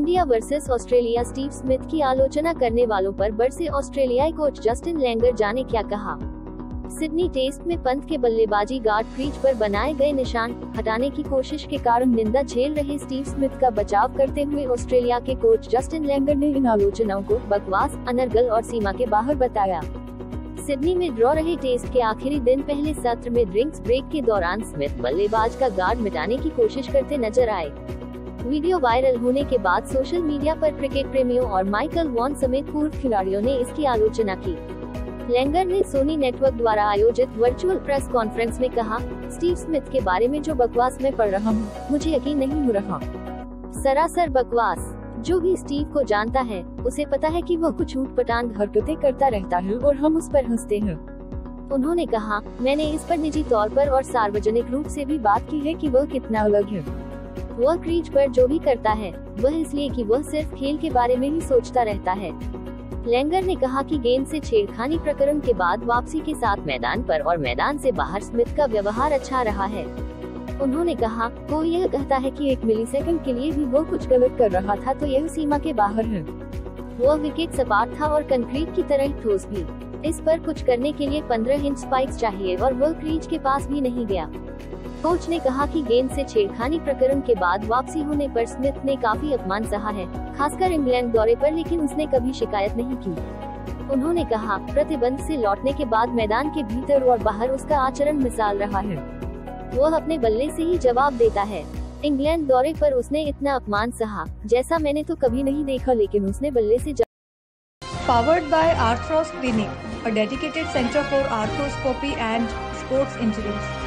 India versus Australia Steve Smith की आलोचना करने वालों पर बरसे ऑस्ट्रेलियाई कोच जस्टिन लैंगर जाने क्या कहा। सिडनी टेस्ट में पंत के बल्लेबाजी गार्ड क्रीज पर बनाए गए निशान हटाने की कोशिश के कारण निंदा झेल रहे स्टीव स्मिथ का बचाव करते हुए ऑस्ट्रेलिया के कोच जस्टिन लैंगर ने इन आलोचनाओं को बकवास, अनर्गल और सीमा के बाहर बताया। सिडनी में ड्रॉ रहे टेस्ट के आखिरी दिन पहले सत्र में ड्रिंक्स ब्रेक के दौरान स्मिथ बल्लेबाज का गार्ड मिटाने की कोशिश करते नज़र आए। वीडियो वायरल होने के बाद सोशल मीडिया पर क्रिकेट प्रेमियों और माइकल वॉन समेत पूर्व खिलाड़ियों ने इसकी आलोचना की। लेंगर ने सोनी नेटवर्क द्वारा आयोजित वर्चुअल प्रेस कॉन्फ्रेंस में कहा, स्टीव स्मिथ के बारे में जो बकवास मैं पढ़ रहा हूँ, मुझे यकीन नहीं हो रहा। सरासर बकवास, जो भी स्टीव को जानता है, उसे पता है कि वह कुछ ऊटपटांग हरकतें करता रहता है और हम उस पर हँसते हैं। उन्होंने कहा, मैंने इस पर निजी तौर पर और सार्वजनिक रूप से भी बात की है कि वह कितना अलग है। वह क्रीज पर जो भी करता है, वह इसलिए कि वह सिर्फ़ खेल के बारे में ही सोचता रहता है। लेंगर ने कहा कि गेंद से छेड़खानी प्रकरण के बाद वापसी के साथ मैदान पर और मैदान से बाहर स्मिथ का व्यवहार अच्छा रहा है। उन्होंने कहा, कोई यह कहता है कि एक मिलीसेकंड के लिए भी वो कुछ गलत कर रहा था तो यह सीमा के बाहर है। वह विकेट सपाट था और कंक्रीट की तरह ठोस भी। इस पर कुछ करने के लिए 15 इंच स्पाइक्स चाहिए और वह क्रीज के पास भी नहीं गया। कोच ने कहा कि गेंद से छेड़खानी प्रकरण के बाद वापसी होने पर स्मिथ ने काफ़ी अपमान सहा है, खासकर इंग्लैंड दौरे पर, लेकिन उसने कभी शिकायत नहीं की। उन्होंने कहा, प्रतिबंध से लौटने के बाद मैदान के भीतर और बाहर उसका आचरण मिसाल रहा है। वह अपने बल्ले से ही जवाब देता है, इंग्लैंड दौरे पर उसने इतना अपमान सहा, जैसा मैंने तो कभी नहीं देखा, लेकिन उसने बल्ले से powered by Arthros clinic dedicated centre for arthroscopy and sports injuries